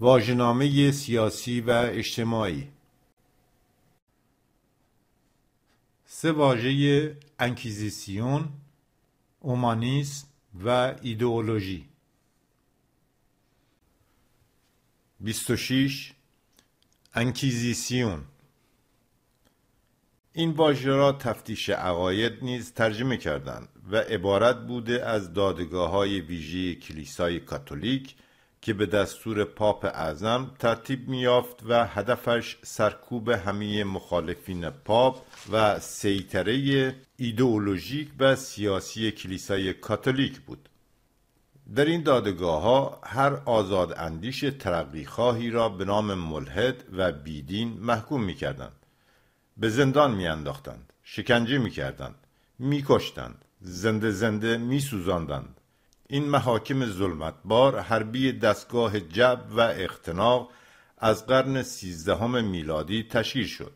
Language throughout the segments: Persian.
واژهنامه سیاسی و اجتماعی. سه واژه انکیزیسیون، اومانیسم و ایدئولوژی. 26 انکیزیسیون. این واژه را تفتیش عقاید نیز ترجمه کردند و عبارت بوده از دادگاه های ویژه کلیسای کاتولیک که به دستور پاپ اعظم ترتیب میافت و هدفش سرکوب همه مخالفین پاپ و سیطره ایدئولوژیک و سیاسی کلیسای کاتولیک بود در این دادگاه ها هر آزاد اندیش ترقیخواهی را به نام ملحد و بیدین محکوم می کردند. به زندان می انداختند. شکنجه می کردند. می کشتند. زنده زنده می سوزاندند. این محاکم ظلمتبار حربی دستگاه جب و اختناق از قرن سیزدهم میلادی تشکیل شد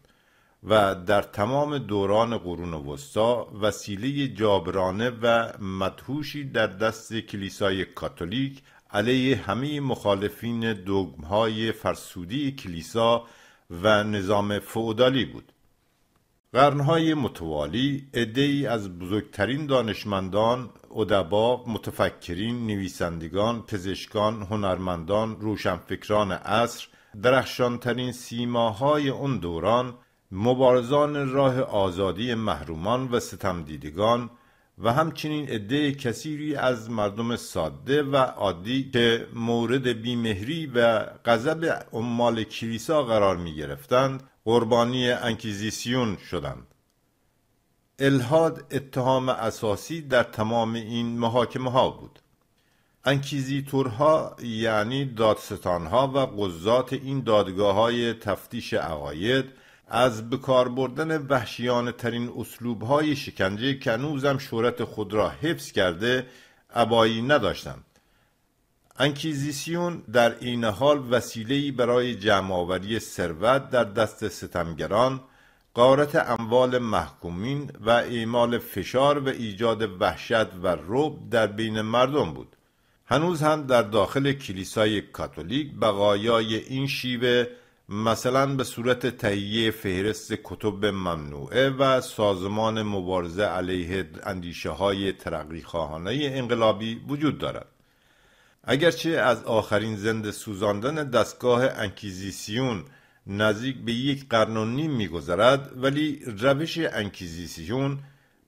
و در تمام دوران قرون وسطا وسیله جابرانه و مدهوشی در دست کلیسای کاتولیک علیه همه مخالفین دوگمهای فرسودی کلیسا و نظام فئودالی بود. قرنهای متوالی عدهای از بزرگترین دانشمندان ادبا متفکرین نویسندگان پزشکان هنرمندان روشنفکران عصر درخشانترین سیماهای اون دوران مبارزان راه آزادی محرومان و ستمدیدگان و همچنین عده کثیری از مردم ساده و عادی که مورد بیمهری و غضب عمال کلیسا قرار می گرفتند قربانی انکیزیسیون شدند. الهاد اتهام اساسی در تمام این محاکمه ها بود. انکیزیتورها یعنی دادستانها و قضات این دادگاه های تفتیش عقاید از بکار بردن وحشیانه ترین اسلوب های شکنجه که هنوزم شهرت خود را حفظ کرده ابایی نداشتند. انکیزیسیون در این حال وسیله‌ای برای جمعآوری ثروت در دست ستمگران قارت اموال محکومین و اعمال فشار و ایجاد وحشت و رعب در بین مردم بود. هنوز هم در داخل کلیسای کاتولیک بقایای این شیوه مثلا به صورت تهیه فهرست کتب ممنوعه و سازمان مبارزه علیه اندیشه های ترقی انقلابی وجود دارد. اگرچه از آخرین زنده سوزاندن دستگاه انکیزیسیون نزدیک به یک قرن و نیم میگذرد ولی روش انکیزیسیون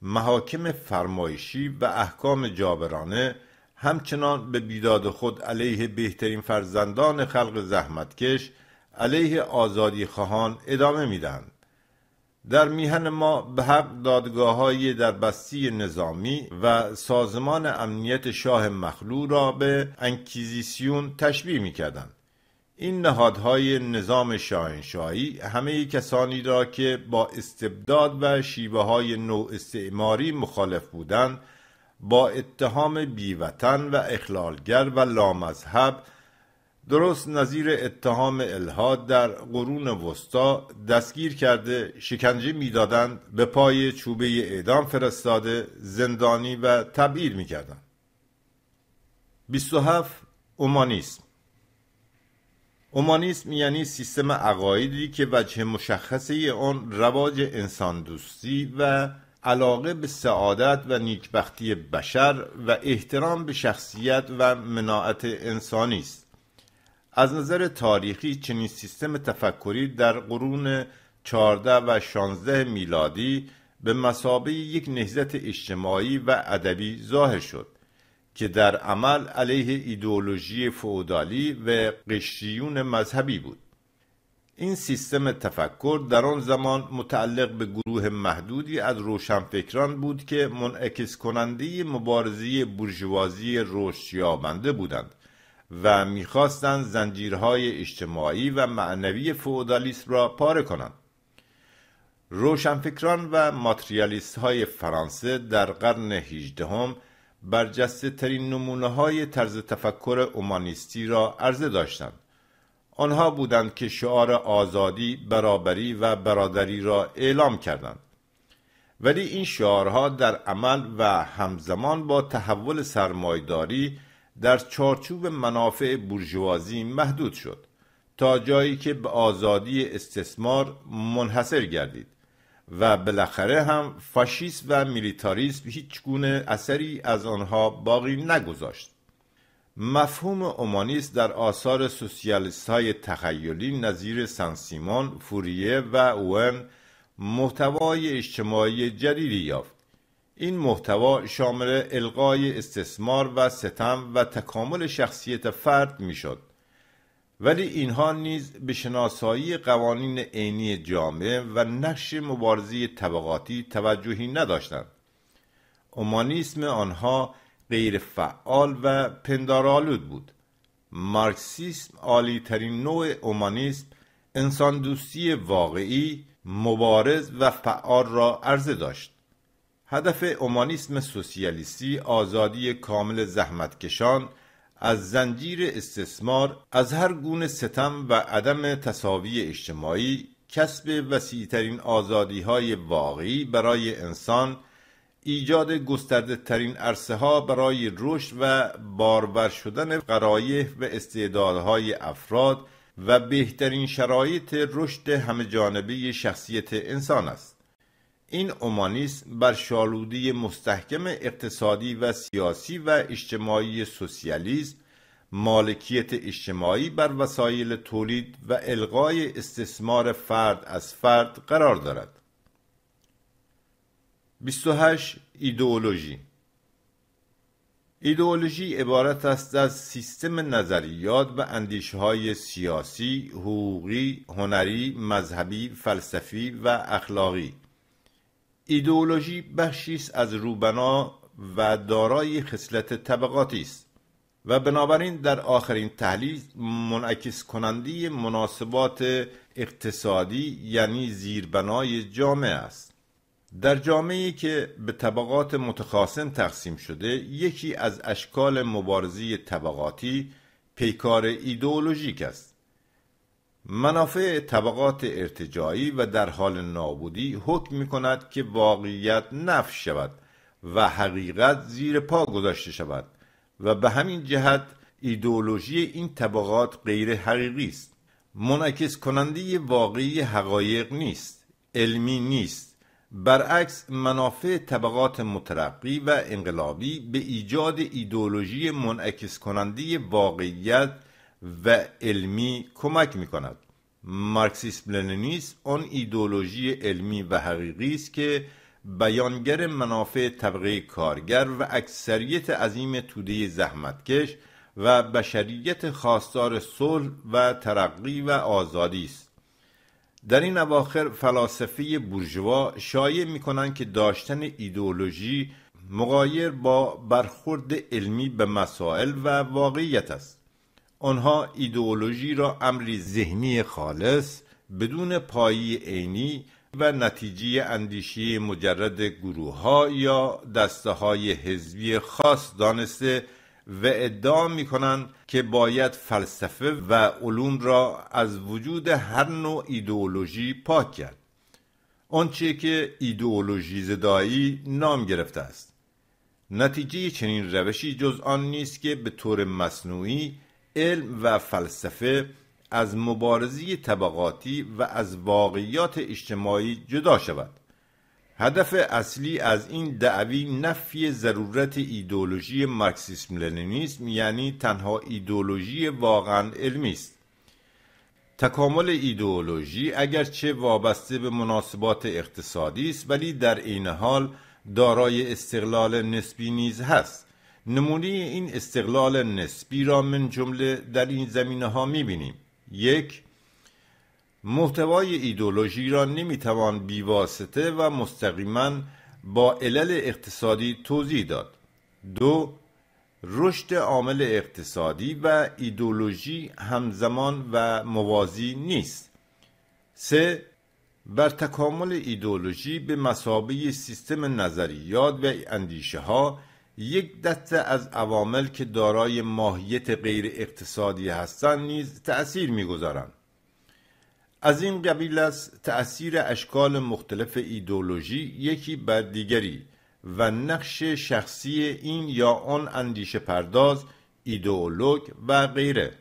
محاکم فرمایشی و احکام جابرانه همچنان به بیداد خود علیه بهترین فرزندان خلق زحمتکش علیه آزادی خواهان ادامه می‌دهند. در میهن ما به حق دادگاه های دربسته نظامی و سازمان امنیت شاه مخلوع را به انکیزیسیون تشبیه می کردند. این نهادهای نظام شاهنشاهی همه کسانی را که با استبداد و شیوه های نوع استعماری مخالف بودند با اتهام بیوطن و اخلالگر و لامذهب درست نظیر اتهام الهاد در قرون وسطا دستگیر کرده شکنجه می‌دادند به پای چوبه اعدام فرستاده زندانی و تبعید می‌کردند. 27 اومانیسم. اومانیسم یعنی سیستم عقایدی که وجه مشخصه آن رواج انسان دوستی و علاقه به سعادت و نیکبختی بشر و احترام به شخصیت و مناعت انسانی است. از نظر تاریخی چنین سیستم تفکری در قرون 14 و 16 میلادی به مسابه یک نهضت اجتماعی و ادبی ظاهر شد که در عمل علیه ایدئولوژی فئودالی و قشریون مذهبی بود. این سیستم تفکر در آن زمان متعلق به گروه محدودی از روشنفکران بود که منعکس کننده مبارزه برجوازی رشد یابنده بودند. و می‌خواستند زنجیرهای اجتماعی و معنوی فئودالیسم را پاره کنند. روشنفکران و ماتریالیست های فرانسه در قرن هیجدهم برجسته ترین نمونه های طرز تفکر اومانیستی را عرضه داشتند. آنها بودند که شعار آزادی، برابری و برادری را اعلام کردند. ولی این شعارها در عمل و همزمان با تحول سرمایداری در چارچوب منافع بورژوازی محدود شد تا جایی که به آزادی استثمار منحصر گردید و بالاخره هم فاشیست و میلیتاریسم هیچ گونه اثری از آنها باقی نگذاشت. مفهوم اومانیست در آثار سوسیالیست های تخیلی نظیر سن سیمون، فوریه و اوون محتوای اجتماعی جدیدی یافت. این محتوا شامل القای استثمار و ستم و تکامل شخصیت فرد می‌شد. ولی اینها نیز به شناسایی قوانین عینی جامعه و نقش مبارزی طبقاتی توجهی نداشتند. اومانیسم آنها غیر فعال و پندارالود بود. مارکسیسم عالی ترین نوع اومانیسم انسان دوستی واقعی مبارز و فعال را عرضه داشت. هدف اومانیسم سوسیالیستی آزادی کامل زحمتکشان از زنجیر استثمار از هر گونه ستم و عدم تصاوی اجتماعی کسب وسیعترین آزادی های واقعی برای انسان ایجاد گسترده ترین عرصه ها برای رشد و بارور شدن قرایح و استعدادهای افراد و بهترین شرایط رشد همه جانبه شخصیت انسان است. این اومانیسم بر شالودی مستحکم اقتصادی و سیاسی و اجتماعی سوسیالیسم مالکیت اجتماعی بر وسایل تولید و الغای استثمار فرد از فرد قرار دارد. 28 ایدئولوژی. ایدئولوژی عبارت است از سیستم نظریات و اندیشه های سیاسی، حقوقی، هنری، مذهبی، فلسفی و اخلاقی. ایدئولوژی بخشی است از روبنا و دارای خصلت طبقاتی است و بنابراین در آخرین تحلیل منعکس کننده مناسبات اقتصادی یعنی زیربنای جامعه است. در جامعه که به طبقات متخاصم تقسیم شده یکی از اشکال مبارزی طبقاتی پیکار ایدئولوژیک است. منافع طبقات ارتجایی و در حال نابودی حکم می کند که واقعیت نفش شود و حقیقت زیر پا گذاشته شود و به همین جهت ایدئولوژی این طبقات غیر حقیقی است. منعکس کننده واقعی حقایق نیست علمی نیست. برعکس منافع طبقات مترقی و انقلابی به ایجاد ایدئولوژی منعکس کننده واقعیت و علمی کمک می کند مارکسیسم لنینیسم آن ایدولوژی علمی و حقیقی است که بیانگر منافع طبقه کارگر و اکثریت عظیم توده زحمتکش و بشریت خواستار صلح و ترقی و آزادی است. در این اواخر فلاسفه بورژوا شایع می کنند که داشتن ایدئولوژی مقایر با برخورد علمی به مسائل و واقعیت است. آنها ایدئولوژی را امری ذهنی خالص بدون پایی عینی و نتیجه اندیشی مجرد گروه ها یا دسته های حزبی خاص دانسته و ادعا می کنند که باید فلسفه و علوم را از وجود هر نوع ایدئولوژی پاک کرد. آنچه که ایدئولوژی زدایی نام گرفته است. نتیجه چنین روشی جز آن نیست که به طور مصنوعی علم و فلسفه از مبارزی طبقاتی و از واقعیات اجتماعی جدا شود. هدف اصلی از این دعوی نفی ضرورت ایدولوژی مارکسیسم لنینیسم یعنی تنها ایدولوژی واقعا علمی است. تکامل ایدئولوژی اگرچه وابسته به مناسبات اقتصادی است ولی در عین حال دارای استقلال نسبی نیز هست. نمونه این استقلال نسبی را من جمله در این زمینه ها می‌بینیم. یک محتوای ایدولوژی را نمی‌توان بیواسطه و مستقیما با علل اقتصادی توضیح داد. دو رشد عامل اقتصادی و ایدولوژی همزمان و موازی نیست. سه بر تکامل ایدولوژی به مسابه سیستم نظریات و اندیشه ها یک دسته از عوامل که دارای ماهیت غیر اقتصادی هستند نیز تأثیر می‌گذارند. از این قبیل است تأثیر اشکال مختلف ایدولوژی یکی بر دیگری و نقش شخصی این یا آن اندیشه پرداز ایدئولوگ و غیره.